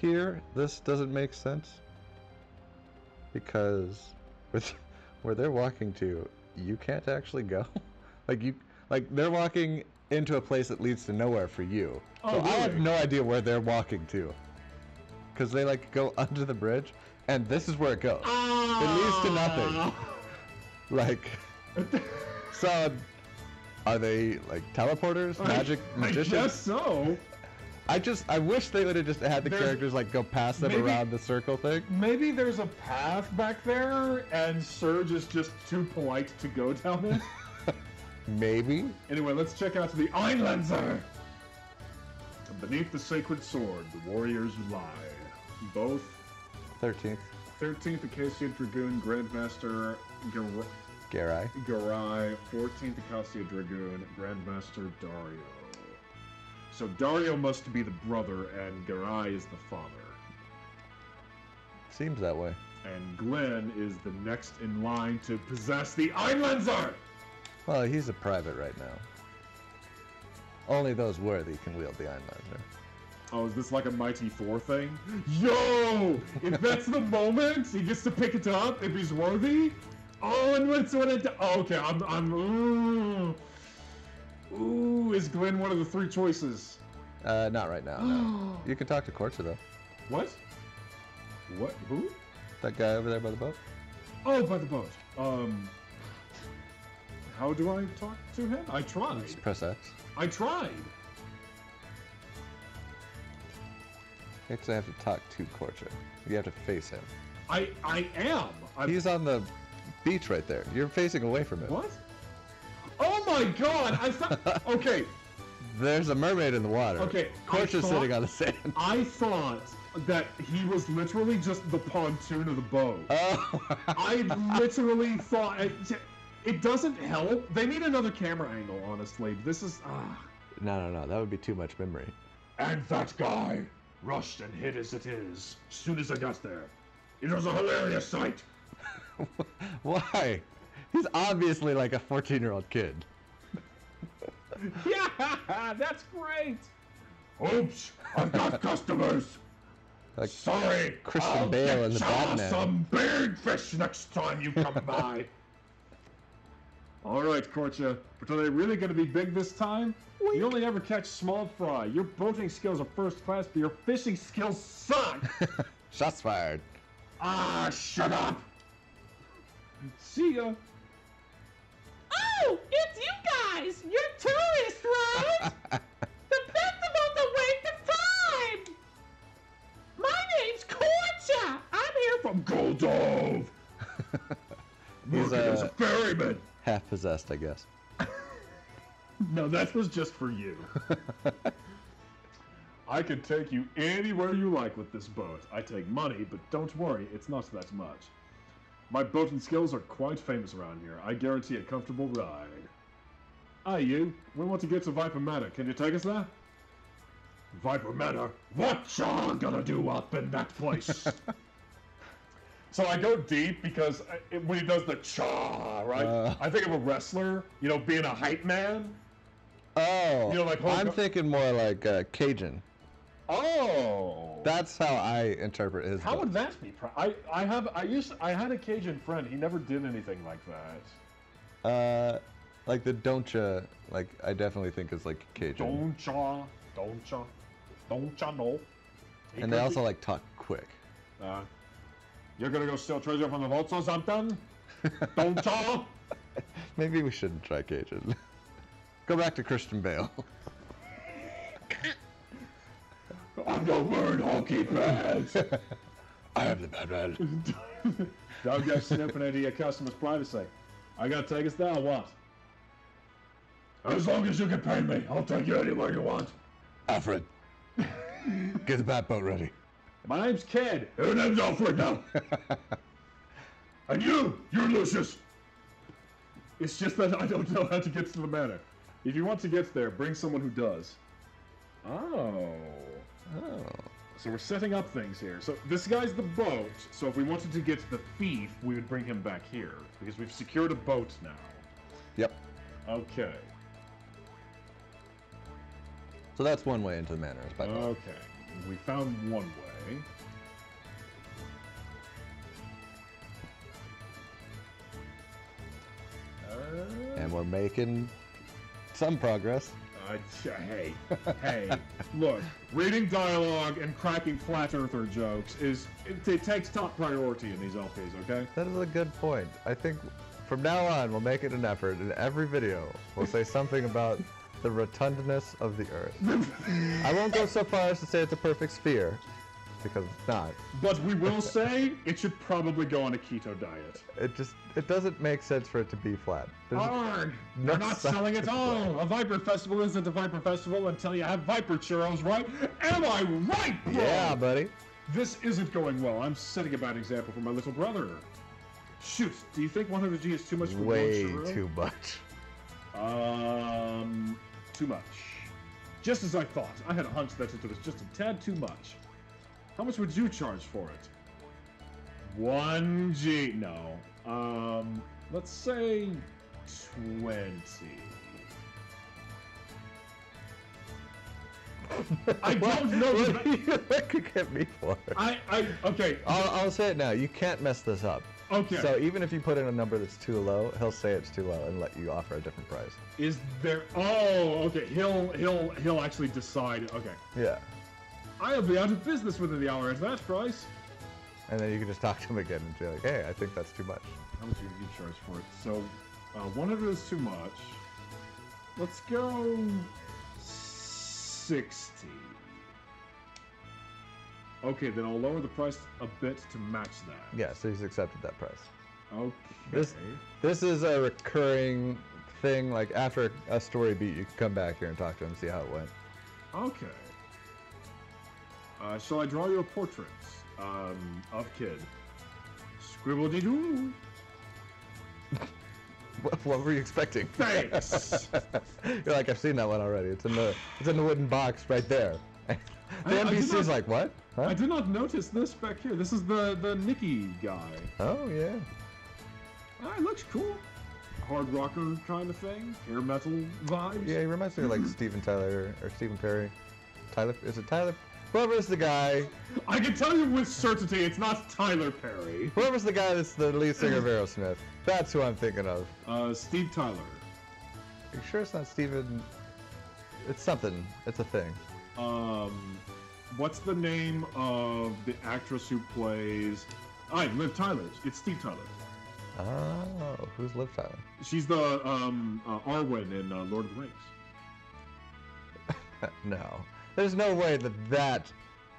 here this doesn't make sense because with where they're walking to, you can't actually go. like you, like they're walking into a place that leads to nowhere for you. Oh, so I have no idea where they're walking to. Because they like go under the bridge, and this is where it goes. It leads to nothing. Ah. Like, so are they like teleporters, magic magicians? I guess so. I just I wish they would have just had the There's- characters like go past them maybe- around the circle thing. Maybe there's a path back there, and Serge is just too polite to go down it. Maybe. Anyway, let's check out to the Einlanzer. Beneath the sacred sword, the warriors lie. Both Thirteenth, 13th Acacia Dragoon Grandmaster Gar- Garai. Garai, 14th Acacia Dragoon Grandmaster Dario. So Dario must be the brother, and Garai is the father. Seems that way. And Glenn is the next in line to possess the Einlanzer! Well, he's a private right now. Only those worthy can wield the Einlanzer. Oh, is this like a Mighty Thor thing? Yo! If that's the moment, he gets to pick it up if he's worthy. Oh, and what's what it? Oh, okay, I'm, I'm. Ooh, ooh, is Glenn one of the three choices? Uh, not right now. No. you can talk to Korcha though. What? What? Who? That guy over there by the boat. Oh, by the boat. Um. How do I talk to him? I tried. Just press X. I tried. Actually, I have to talk to Korcha. You have to face him. I I am. I, He's on the beach right there. You're facing away from him. what? Oh my God! I thought. Okay. There's a mermaid in the water. Okay, I Korcha's thought- sitting on the sand. I thought that he was literally just the pontoon of the boat. Oh. I literally thought it, it doesn't help. They need another camera angle, honestly. This is ah. no, no, no. That would be too much memory. And that guy rushed and hid as it is. As soon as I got there, it was a hilarious sight. Why? He's obviously like a 14-year-old kid. Yeah, that's great. Oops, I've got customers. Like Sorry, Christian I'll Bale get in the ya Batman. some big fish next time you come by. All right, Korcha, but are they really going to be big this time? You only ever catch small fry. Your boating skills are first class, but your fishing skills suck. Shots fired. ah, shut up. See ya. Oh, it's you guys! You're tourists, right? the festival's a waste of time! My name's Korcha! I'm here From Guldove. He's a a ferryman. half possessed, I guess. No, that was just for you. I can take you anywhere you like with this boat. I take money, but don't worry, it's not that much. My boating skills are quite famous around here. I guarantee a comfortable ride. Hi, you. We want to get to Viper Manor. Can you take us there? Viper Manor? What y'all gonna do up in that place? so I go deep because I, it- when he does the cha, right? Uh. I think of a wrestler, you know, being a hype man. Oh, You know, like I'm thinking more like uh, Cajun. Oh. That's how I interpret his. How book. would that be? Pro- I I have I used I had a Cajun friend. He never did anything like that. Uh, like the don'tcha, like I definitely think is like Cajun. Don't cha, don't cha, don't cha no. He and they also like talk quick. Uh, you're gonna go steal treasure from the vaults or something? don't. Maybe we shouldn't try Cajun. Go back to Christian Bale. I'm the word hockey pads. I am the bad Batman. Don't go snooping into your customers' privacy. I gotta take us or what? As long as you can pay me, I'll take you anywhere you want. Alfred, get the bat boat ready. My name's Ked. Your name's Alfred now. and you, you're Lucius. It's just that I don't know how to get to the manor. If you want to get there, bring someone who does. Oh. Oh, So we're setting up things here. So this guy's the boat. So if we wanted to get the thief, we would bring him back here because we've secured a boat now. yep. Okay. So that's one way into the manor. By. Okay. We found one way. Uh, And we're making some progress. Uh, hey, hey, look, reading dialogue and cracking flat earther jokes is it, it takes top priority in these LPs, okay? That is a good point. I think from now on we'll make it an effort in every video we'll say something about the rotundness of the Earth. I won't go so far as to say it's a perfect sphere, because it's not. But we will say it should probably go on a keto diet. It just it doesn't make sense for it to be flat. There's- Arg! no They're not selling it all. A Viper Festival isn't a Viper Festival until you have Viper churros, right? Am I right, bro? yeah, buddy. This isn't going well. I'm setting a bad example for my little brother. Shoot, do you think 100G is too much for one Way churro? too much. Um, too much. Just as I thought. I had a hunch that it was just a tad too much. How much would you charge for it? One G. No. Um, let's say twenty. I don't know. what you looking at me for? I, I, okay. I'll, I'll say it now. You can't mess this up. Okay. So even if you put in a number that's too low, he'll say it's too low and let you offer a different price. Is there? Oh, okay. He'll, he'll, he'll actually decide. Okay. Yeah. I'll be out of business within the hour at that price. And then you can just talk to him again and be like, hey, I think that's too much. How much do you charge for it? So, uh, 100 is too much. Let's go 60. Okay, then I'll lower the price a bit to match that. Yeah, so he's accepted that price. Okay. This- This is a recurring thing. Like after a story beat, you can come back here and talk to him see how it went. Okay. Uh, shall I draw you a portrait um, of kid? Scribble dee doo. What, what were you expecting? Thanks. You're like, I've seen that one already. It's in the it's in the wooden box right there. The NPC's like, what? Huh? I did not notice this back here. This is the the Nicky guy. Oh yeah. Ah, it looks cool. Hard rocker kind of thing. Hair metal vibes. Yeah, he reminds me of like Steven Tyler or Stephen Perry. Tyler, is it Tyler? Whoever's the guy, I can tell you with certainty it's not Tyler Perry. whoever's the guy that's the lead singer of Aerosmith, that's who I'm thinking of. Uh, Steve Tyler. Are you sure it's not Steven? It's something. It's a thing. Um, what's the name of the actress who plays? I Liv Tyler. It's Steve Tyler. Oh, who's Liv Tyler? She's the um uh, Arwen in uh, Lord of the Rings. no, there's no way that that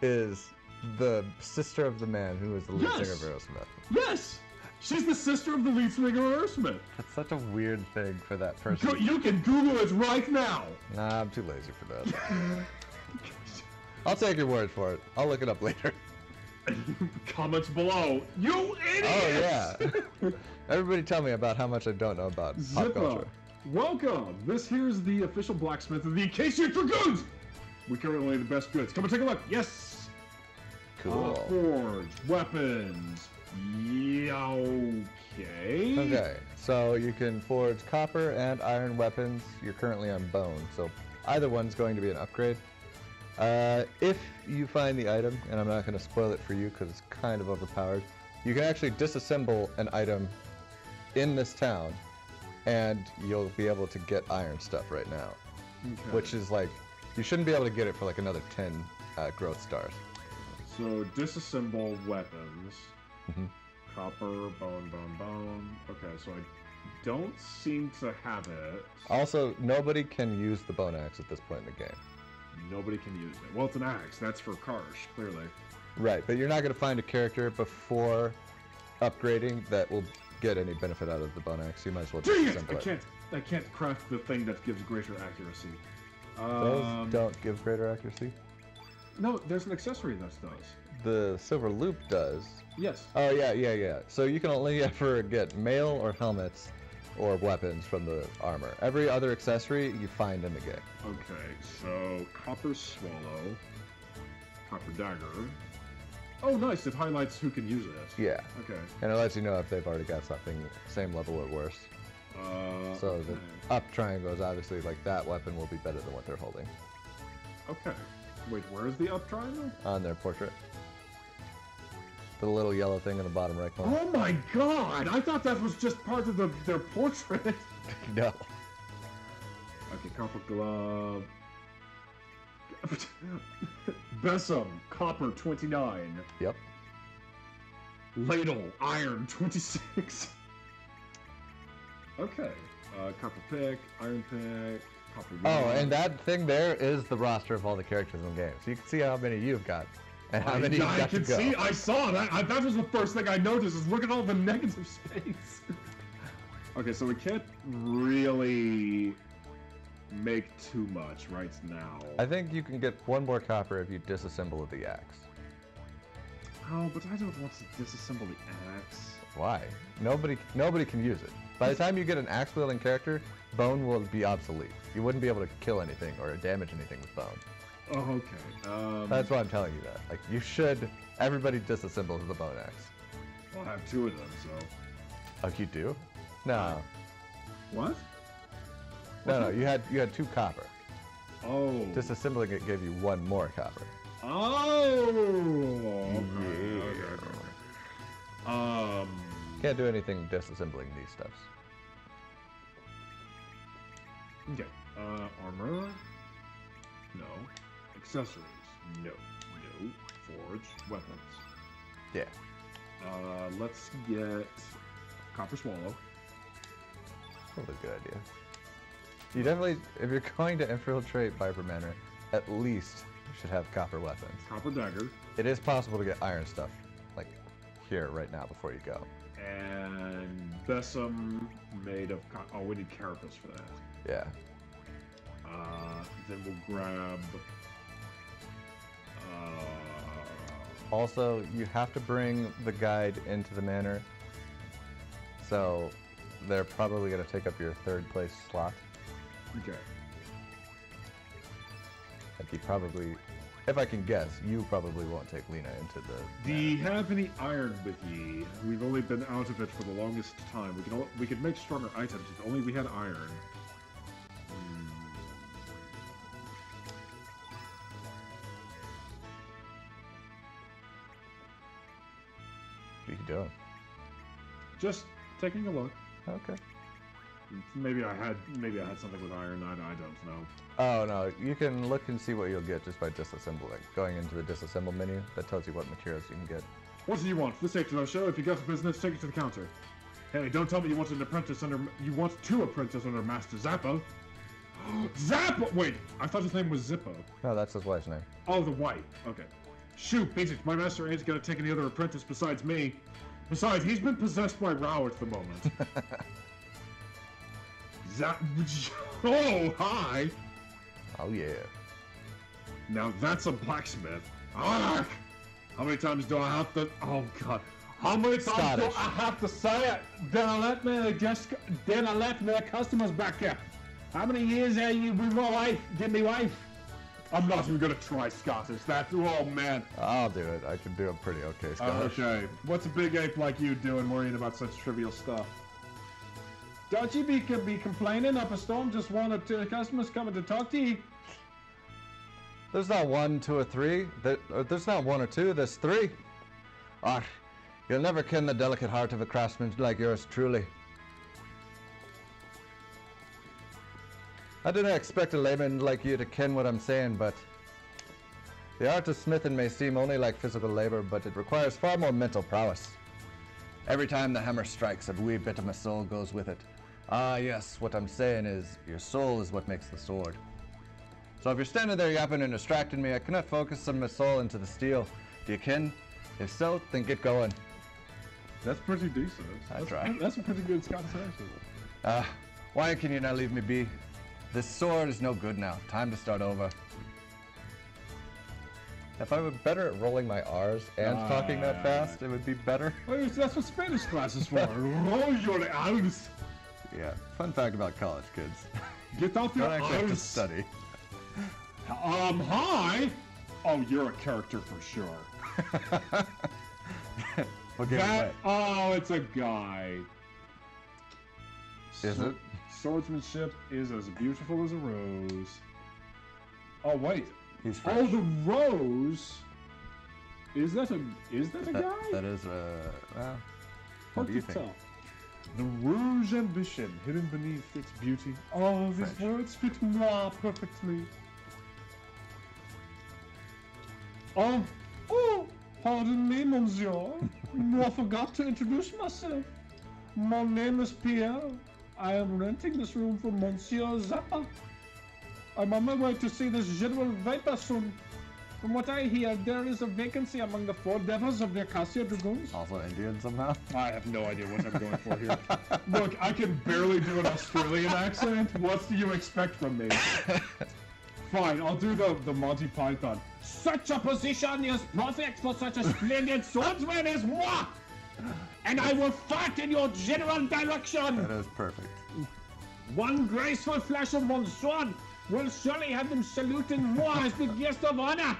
is the sister of the man who is the lead Yes! singer of Aerosmith. Yes, she's the sister of the lead singer of Aerosmith. That's such a weird thing for that person. You can Google it right now. Nah, I'm too lazy for that. I'll take your word for it. I'll look it up later. Comments below. You idiot! Oh yeah. Everybody tell me about how much I don't know about pop Zippo, culture. welcome. This here's the official blacksmith of the Acacia Dragoons. We carry only the best goods. Come and take a look. Yes. Cool. Uh, forge, weapons. Yeah, okay. Okay, so you can forge copper and iron weapons. You're currently on bone, so either one's going to be an upgrade. Uh, if you find the item, and I'm not going to spoil it for you because it's kind of overpowered, you can actually disassemble an item in this town, and you'll be able to get iron stuff right now, Okay. which is like, you shouldn't be able to get it for like another 10 uh, growth stars. So disassemble weapons. Mhm. Copper, bone, bone, bone. Okay, so I don't seem to have it. Also, nobody can use the bone axe at this point in the game. Nobody can use it. Well, it's an axe. That's for Karsh, clearly. Right, but you're not going to find a character before upgrading that will get any benefit out of the bone axe. You might as well just Dang it! I it. can't. I can't craft the thing that gives greater accuracy. Those Um, don't give greater accuracy. No, there's an accessory that does. The silver loop does. Yes. Oh yeah, yeah, yeah. So you can only ever get mail or helmets or weapons from the armor. Every other accessory you find in the game. Okay, so copper swallow, copper dagger. Oh, nice! It highlights who can use it. Yeah, Okay. and it lets you know if they've already got something same level or worse. Uh, So okay. the up triangle is obviously like that weapon will be better than what they're holding Okay. Wait, where's the up triangle? on their portrait. The little yellow thing in the bottom right corner. Oh my god! I thought that was just part of the, their portrait. No. Okay, copper glove. Besom, copper 29. Yep. Ladle, iron 26. okay. Uh, copper pick, iron pick, copper. Oh, and that thing there is the roster of all the characters in the game. So you can see how many you've got and how I, many I can see. I saw that. I, that was the first thing I noticed. Is look at all the negative space. okay, so we can't really make too much right now. I think you can get one more copper if you disassemble the axe. Oh, but I don't want to disassemble the axe. Why? Nobody nobody can use it. By the time you get an axe wielding character, bone will be obsolete. You wouldn't be able to kill anything or damage anything with bone. Oh, okay. Um, That's why I'm telling you that. Like you should everybody disassemble the bone axe. I'll have two of them. So Oh, you do? No. what? No, no, you had you had two copper. Oh. Disassembling it gave you one more copper. Oh. Okay, Yeah. okay, okay, okay. Um. Can't do anything disassembling these stuffs. Okay. Uh, armor. No. Accessories. No. No. Forge. Weapons. Yeah. Uh, let's get copper swallow. That's a good idea. You definitely, if you're going to infiltrate Viper Manor, at least you should have copper weapons. Copper dagger. It is possible to get iron stuff, like here right now before you go. And besom made of. Oh, we need carapace for that. Yeah. Uh, then we'll grab. Also, you have to bring the guide into the manor, so they're probably going to take up your third place slot. okay. Like you probably, if I can guess, you probably won't take Leena into the. Do manor. ye have any iron with ye? We've only been out of it for the longest time. We could al- we could make stronger items if only we had iron. Just taking a look. Okay. Maybe I had maybe I had something with iron. I, I don't know. Oh no, you can look and see what you'll get just by disassembling. Going into the disassemble menu, that tells you what materials you can get. What do you want? This afternoon show. If you got the business, take it to the counter. Hey, don't tell me you want an apprentice under you want two apprentices under Master Zappa. Zappa! Wait, I thought his name was Zippo. No, that's his wife's name. Oh, the wife. Okay. Shoot, beat it. My master ain't gonna take any other apprentice besides me. Besides, he's been possessed by Rao at the moment. Zap. Oh, hi. Oh yeah. Now that's a blacksmith. Arrgh! How many times do I have to? Oh God! How many times Scottish. do I have to say it? Then I let me just. Then I left my customers back here. How many years have you been my wife? Get me wife. I'm not even gonna try Scottish. That's oh man. I'll do it. I can do a pretty okay Scottish. okay. What's a big ape like you doing worrying about such trivial stuff? Don't you be be complaining up a storm? Just one or two customers coming to talk to you. There's not one, two, or three. There, uh, there's not one or two. There's three. Ah, you'll never ken the delicate heart of a craftsman like yours, truly. I didn't expect a layman like you to ken what I'm saying, but the art of smithing may seem only like physical labor, but it requires far more mental prowess. Every time the hammer strikes, a wee bit of my soul goes with it. Ah, yes, what I'm saying is, your soul is what makes the sword. So if you're standing there yapping and distracting me, I cannot focus some of my soul into the steel. Do you ken? If so, then get going. That's pretty decent. I that's, try. That's a pretty good Scottish accent. Ah, why can you not leave me be? This sword is no good now. Time to start over. If I were better at rolling my R's and talking that Ah. fast, it would be better. Well, that's what Spanish class is for. Roll your R's. Yeah. Fun fact about college kids. Get off your Don't actually have to R's. study. Um, hi. Oh, you're a character for sure. We'll give it That. Oh, it's a guy. Is it? Swordsmanship is as beautiful as a rose. Oh wait. He's Oh, the rose Is that a is that a That, guy? that is, uh, well, Hard do you to think? tell. The rouge ambition hidden beneath its beauty. Oh, these French. words fit moi perfectly. Oh, oh, pardon me, monsieur. I forgot to introduce myself. My name is Pierre. I am renting this room for Monsieur Zappa. I'm on my way to see this General Viper soon. From what I hear, there is a vacancy among the four devils of the Acacia Dragoons. Also Indian somehow? I have no idea what I'm going for here. Look, I can barely do an Australian accent. What do you expect from me? Fine, I'll do the, the Monty Python. Such a position is perfect for such a splendid swordsman as moi! And I will fight in your general direction! That is perfect. One graceful flash of my sword will surely have them saluting moi as the guest of honor!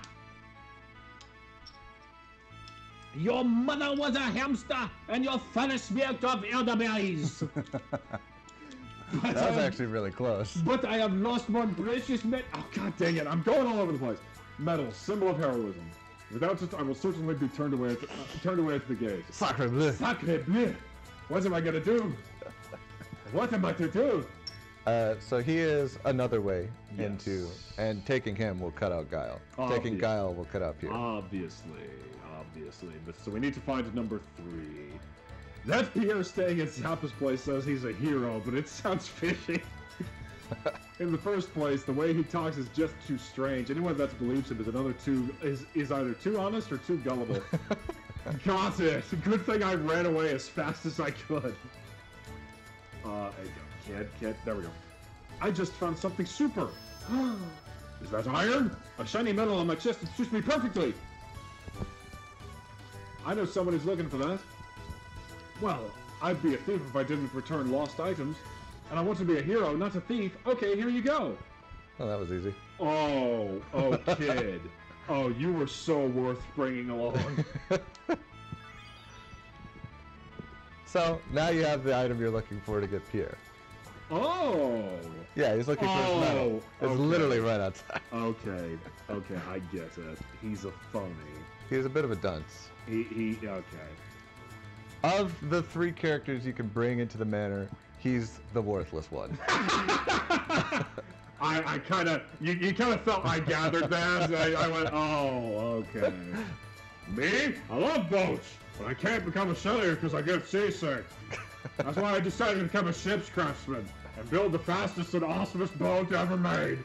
Your mother was a hamster, and your father smelt of elderberries! That was um, actually really close. But I have lost my precious met. Oh god dang it! I'm going all over the place. Medal, symbol of heroism. Without it, I will certainly be turned away at the, uh, turned away at the gate. Sacre bleu. Sacre bleu! What am I gonna do? What am I to do? Uh, so he is another way Yes. into, and taking him will cut out Guile. Obvious. Taking Guile will cut out Pierre. Obviously, obviously. But so we need to find number three. That Pierre staying at Zappa's place says he's a hero, but it sounds fishy. In the first place, the way he talks is just too strange. Anyone that believes him is another too is is either too honest or too gullible. Got it. Good thing I ran away as fast as I could. Uh, there you go. Kid, kid. There we go. I just found something super. Is that iron? A shiny metal on my chest that suits me perfectly. I know someone who's looking for that. Well, I'd be a thief if I didn't return lost items. And I want to be a hero, not a thief. Okay, here you go. Oh, that was easy. Oh, oh, kid. oh, you were so worth bringing along. So now you have the item you're looking for to get Pierre. Oh. Yeah, he's looking for his oh, medal. Oh, It's okay. literally right outside. Okay. Okay, I get it. He's a phony. He's a bit of a dunce. He he. Okay. Of the three characters you can bring into the manor, he's the worthless one. I, I kind of, you, you kind of felt I gathered that. I, I went, oh, okay. Me? I love boats, but I can't become a sailor because I get seasick. That's why I decided to become a ship's craftsman and build the fastest and awesomest boat ever made.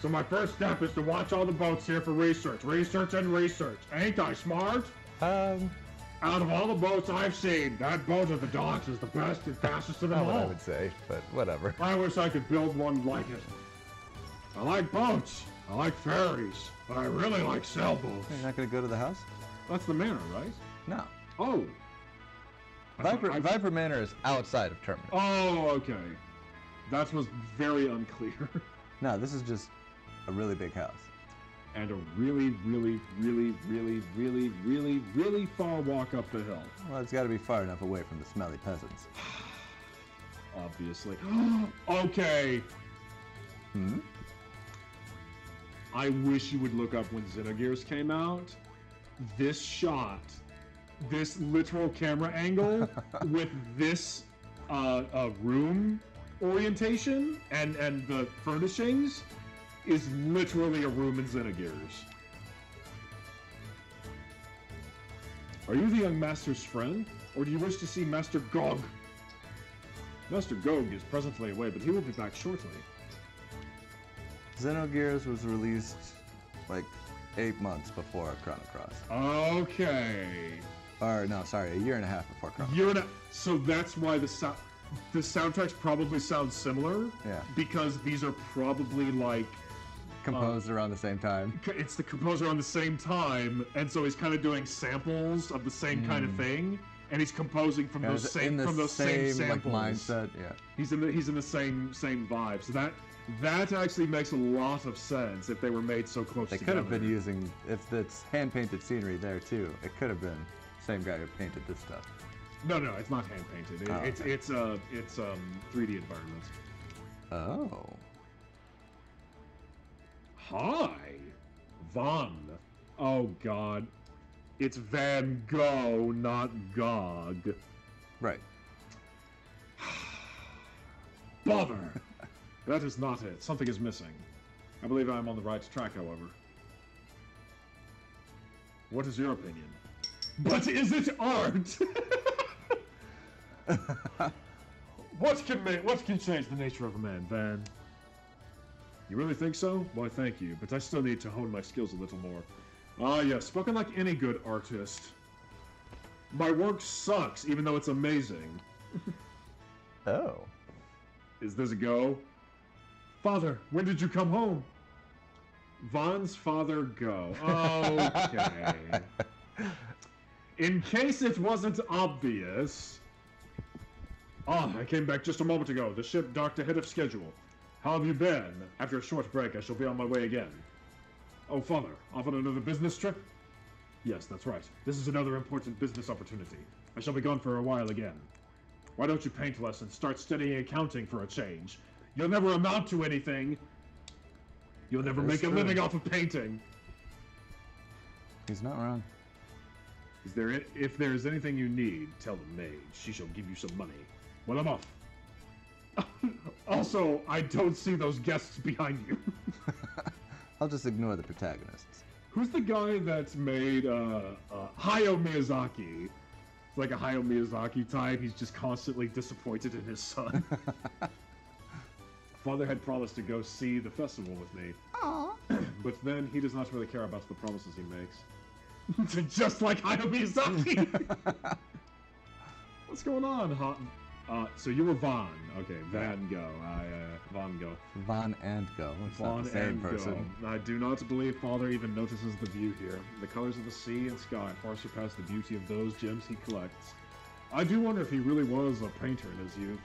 So my first step is to watch all the boats here for research. Research and research. Ain't I smart? Um, Out of all the boats I've seen, that boat at the docks is the best and fastest of them not what I would say, but whatever. I wish I could build one like it. I like boats. I like ferries. But I really like sailboats. You're not gonna go to the house? That's the manor, right? No. Oh. I Viper, I- Viper Manor is outside of Termina. Oh, okay. That was very unclear. No, this is just a really big house. And a really, really, really, really, really, really, really far walk up the hill. Well, it's got to be far enough away from the smelly peasants. Obviously. okay. Hmm? I wish you would look up when Xenogears came out. This shot, this literal camera angle with this uh, uh, room orientation and and the furnishings is literally a room in Xenogears. Are you the young master's friend, or do you wish to see Master Gog? Master Gog is presently away, but he will be back shortly. Xenogears was released like eight months before Chrono Cross. Okay. Or no, sorry, a year and a half before Chrono. You're not. So that's why the sound, the soundtracks probably sound similar. Yeah. Because these are probably like Composed around the same time. it's the composer on the same time, and so he's kind of doing samples of the same kind of thing, and he's composing from Yeah, those same from those same, same like samples. mindset. Yeah. He's in the he's in the same same vibe. So that that actually makes a lot of sense if they were made so close. They could have been using if it's hand painted scenery there too. It could have been same guy who painted this stuff. No, no, it's not hand painted. It, Oh, it's okay. it's uh it's um 3D environments. Oh. Hi, Von. Oh God, It's Van Gogh, not Gog. Right. Bother! that is not it. Something is missing. I believe I am on the right track, however. What is your opinion? But is it art? what can ma- what can change the nature of a man, Van? You really think so? Why, thank you, but I still need to hone my skills a little more. Ah, yes, spoken like any good artist. My work sucks, even though it's amazing. Oh. Is this a go? Father, when did you come home? Vaughn's father go. Okay. In case it wasn't obvious. Ah, I came back just a moment ago. The ship docked ahead of schedule. How have you been? After a short break, I shall be on my way again. Oh, father, off on another business trip? Yes, that's right. This is another important business opportunity. I shall be gone for a while again. Why don't you paint less and start studying accounting for a change? You'll never amount to anything. You'll never That make is a living off of painting. He's not wrong. Is there if there is anything you need, tell the maid. She shall give you some money. Well, I'm off. also, I don't see those guests behind you. I'll just ignore the protagonists. Who's the guy that's made uh, uh, Hayao Miyazaki? It's like a Hayao Miyazaki type. He's just constantly disappointed in his son. Father had promised to go see the festival with me, Aww. but then he does not really care about the promises he makes. just like Hayao Miyazaki. What's going on, huh? Uh, so you were Von. Okay, Van Gogh. I, uh, Von Gogh. Von and Go. It's not the same and person. Go. I do not believe Father even notices the view here. The colors of the sea and sky far surpass the beauty of those gems he collects. I do wonder if he really was a painter in his youth.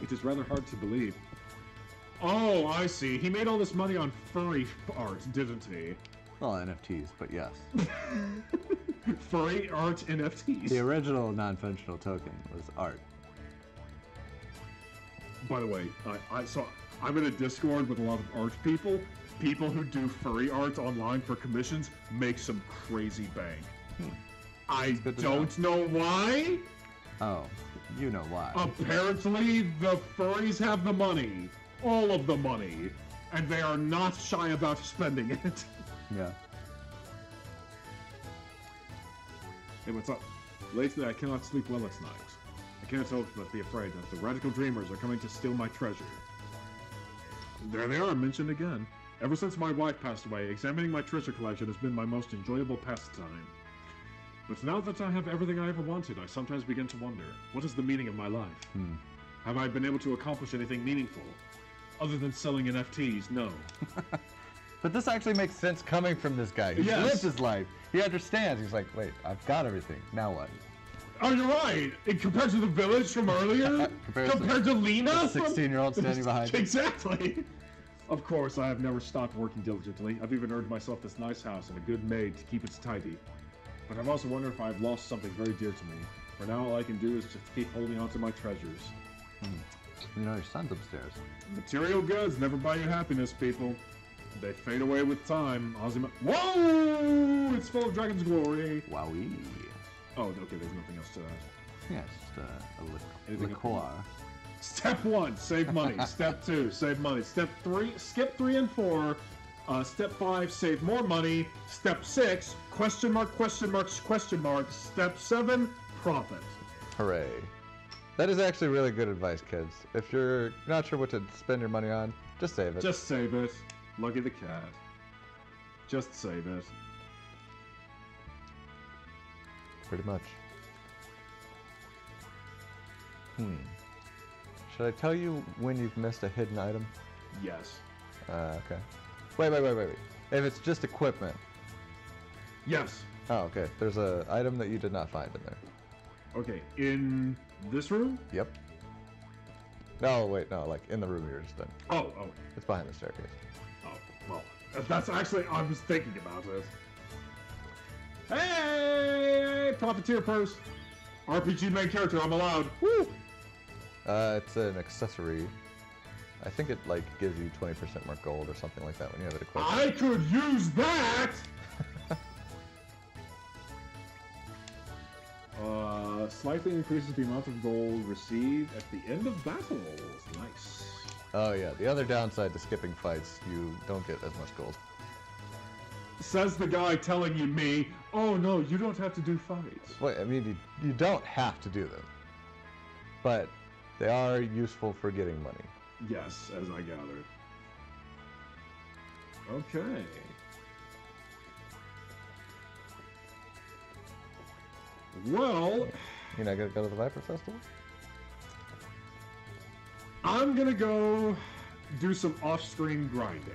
It is rather hard to believe. Oh, I see. He made all this money on furry art, didn't he? Well, NFTs, but yes. Furry art NFTs. The original non-functional token was art. By the way, I, I saw I'm in a Discord with a lot of art people. People who do furry art online for commissions make some crazy bank. Hmm. I don't know. why. Oh, you know why. Apparently, the furries have the money, all of the money, and they are not shy about spending it. yeah. Hey, what's up? Lately, I cannot sleep well at night. I can't help but be afraid that the radical dreamers are coming to steal my treasure. There they are, mentioned again. Ever since my wife passed away, examining my treasure collection has been my most enjoyable pastime. But now that I have everything I ever wanted, I sometimes begin to wonder, what is the meaning of my life? Hmm. Have I been able to accomplish anything meaningful? Other than selling NFTs, no. But this actually makes sense coming from this guy. He's Yes. lived his life. He understands. He's like, wait, I've got everything. Now what? Oh, you're right! In- compared to the village from earlier? Uh, compared to- compared to Leena? 16-year-old standing behind you. Exactly. Of course, I have never stopped working diligently. I've even earned myself this nice house and a good maid to keep it tidy. But I've also wondered if I've lost something very dear to me. For now, all I can do is just keep holding on to my treasures. Hmm. You know, your son's upstairs. Material goods never buy you happiness, people. They fade away with time. Ozzy. Whoa! It's full of dragon's glory. Wowee. Oh, okay. There's nothing else to that. Yeah, it's just uh, a Anything liqueur. Step one, save money. Step two, save money. Step three, skip three and four. Uh, step five, save more money. Step six, question mark, question marks, question mark. Step seven, profit. Hooray. That is actually really good advice, kids. If you're not sure what to spend your money on, just save it. Just save it. Lucky the cat. Just save it. Pretty much. Hmm. Should I tell you when you've missed a hidden item? Yes. Uh, okay. Wait, wait, wait, wait, wait. If it's just equipment. Yes. Oh, okay. There's a item that you did not find in there. Okay, in this room? Yep. No, wait, no, like in the room you're just in. Oh, oh, It's behind the staircase. oh. Well, that's actually, I was thinking about it. Puppeteer purse, RPG main character, I'm allowed. Woo! Uh, it's an accessory. I think it like gives you 20% more gold or something like that when you have it equipped. I could use that! uh, slightly increases the amount of gold received at the end of battles. Nice. Oh yeah, the other downside to skipping fights, you don't get as much gold. Says the guy telling you me, oh no, you don't have to do fights. Well, I mean, you, you don't have to do them, but they are useful for getting money. Yes, as I gathered. Okay. Well, You're not gonna go to the Viper Festival? I'm gonna go do some off-screen grinding.